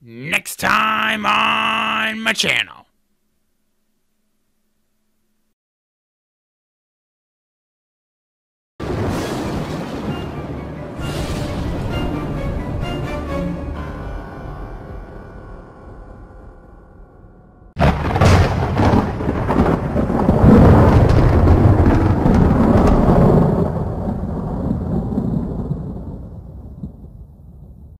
next time on my channel.